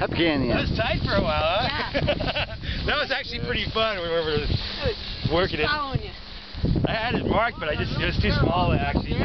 Up Canyon. That was tight for a while, huh? Yeah. that was actually pretty fun when we were working it. I had it marked, but I just it was too small to actually.